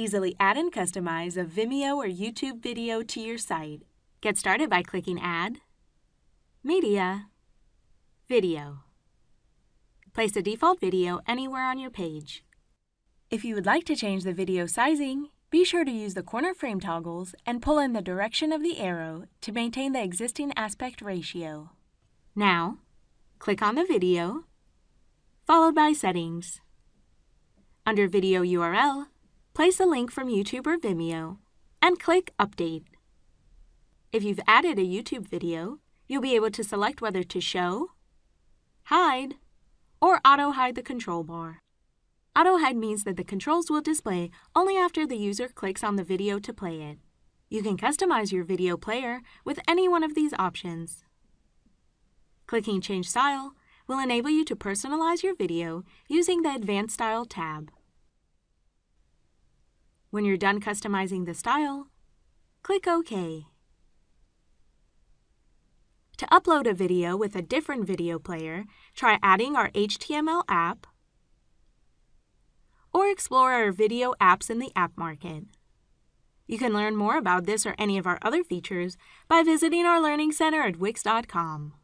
Easily add and customize a Vimeo or YouTube video to your site. Get started by clicking Add, Media, Video. Place a default video anywhere on your page. If you would like to change the video sizing, be sure to use the corner frame toggles and pull in the direction of the arrow to maintain the existing aspect ratio. Now, click on the video, followed by Settings. Under Video URL, place a link from YouTube or Vimeo, and click Update. If you've added a YouTube video, you'll be able to select whether to show, hide, or auto-hide the control bar. Auto-hide means that the controls will display only after the user clicks on the video to play it. You can customize your video player with any one of these options. Clicking Change Style will enable you to personalize your video using the Advanced Style tab. When you're done customizing the style, click OK. To upload a video with a different video player, try adding our HTML app or explore our video apps in the App Market. You can learn more about this or any of our other features by visiting our Learning Center at Wix.com.